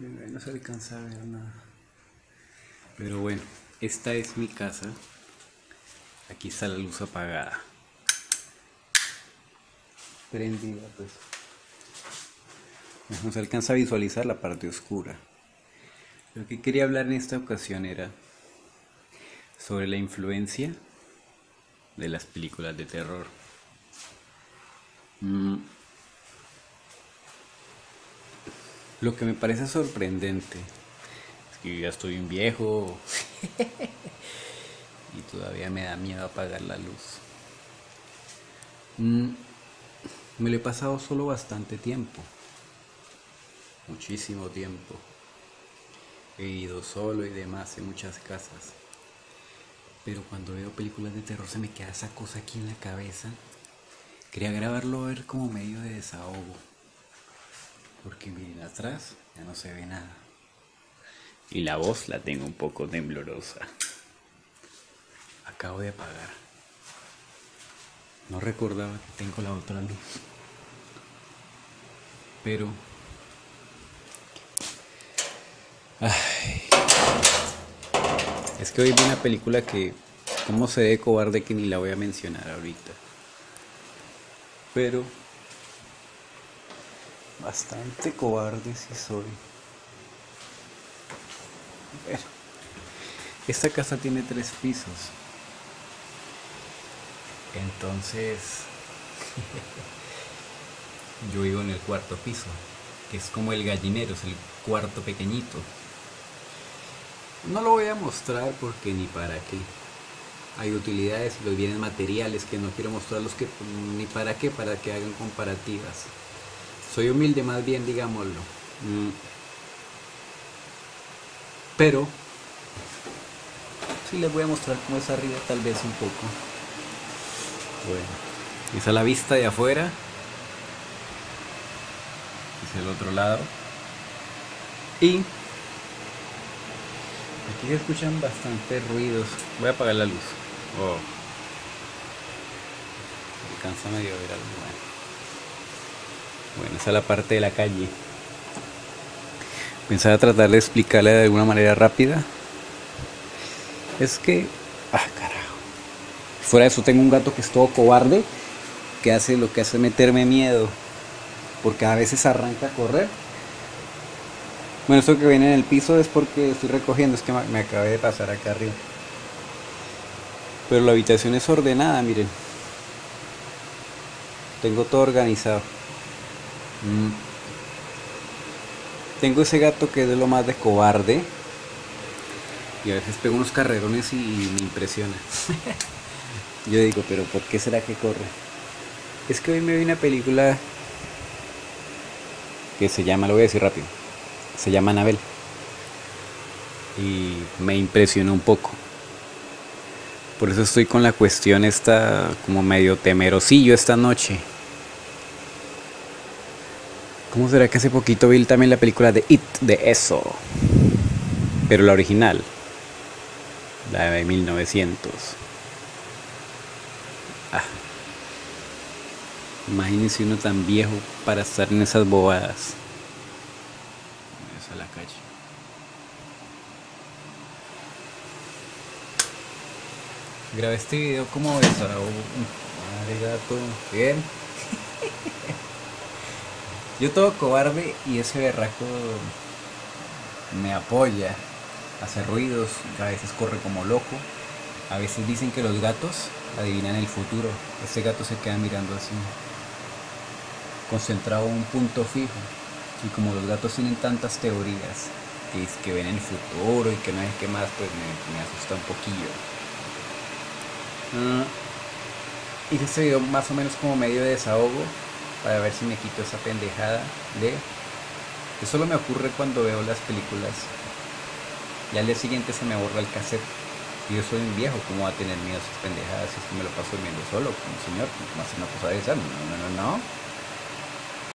No se alcanza a ver nada. Pero bueno, esta es mi casa. Aquí está la luz apagada. Prendida, pues. No se alcanza a visualizar la parte oscura. Lo que quería hablar en esta ocasión era sobre la influencia de las películas de terror. Mm. Lo que me parece sorprendente es que yo ya estoy un viejo y todavía me da miedo apagar la luz. Mm. Me lo he pasado solo bastante tiempo, muchísimo tiempo. He ido solo y demás en muchas casas. Pero cuando veo películas de terror se me queda esa cosa aquí en la cabeza. Quería grabarlo a ver como medio de desahogo. Porque miren atrás ya no se ve nada. Y la voz la tengo un poco temblorosa. Acabo de apagar. No recordaba que tengo la otra luz. Pero... Ay. Es que hoy vi una película que... ¿Cómo se ve cobarde que ni la voy a mencionar ahorita? Pero... Bastante cobarde si soy. Esta casa tiene tres pisos. Entonces, yo vivo en el cuarto piso, que es como el gallinero, es el cuarto pequeñito. No lo voy a mostrar porque ni para qué. Hay utilidades los bienes materiales que no quiero mostrarlos que ni para qué, para que hagan comparativas. Soy humilde más bien, digámoslo. Mm. Pero sí les voy a mostrar cómo es arriba, tal vez un poco. Bueno, esa es la vista de afuera. Es el otro lado. Y aquí se escuchan bastantes ruidos. Voy a apagar la luz. Oh. Alcanza medio ver algo. Bueno. esa es la parte de la calle. Pensaba tratar de explicarle de alguna manera rápida. Es que. Ah, carajo. Fuera de eso tengo un gato que es todo cobarde, que hace lo que hace meterme miedo, porque a veces arranca a correr. Bueno, esto que viene en el piso es porque estoy recogiendo, es que me acabé de pasar acá arriba. Pero la habitación es ordenada, miren. Tengo todo organizado. Mm. Tengo ese gato que es de lo más de cobarde. Y a veces pego unos carrerones y me impresiona. Yo digo, pero ¿por qué será que corre? Es que hoy me vi una película que se llama, lo voy a decir rápido, se llama Anabel. Y me impresionó un poco. Por eso estoy con la cuestión esta como medio temerosillo esta noche. ¿Cómo será que hace poquito vi también la película de It, de eso? Pero la original, la de 1900. Ah. Imagínense uno tan viejo para estar en esas bobadas. Esa la calle. Grabé este video como desahogo. Madre gato. Bien. Yo todo cobarde y ese berraco me apoya. Hace ruidos, a veces corre como loco. A veces dicen que los gatos adivinan el futuro. Este gato se queda mirando así, concentrado en un punto fijo. Y como los gatos tienen tantas teorías, que, es que ven el futuro y que no es que más, pues me, asusta un poquillo. Uh, hice este video más o menos como medio de desahogo para ver si me quito esa pendejada de que solo me ocurre cuando veo las películas. Y al día siguiente se me borra el cassette. Y yo soy un viejo ¿cómo va a tener miedo a esas pendejadas si es que me lo paso durmiendo solo como señor como hace una cosa de no no no no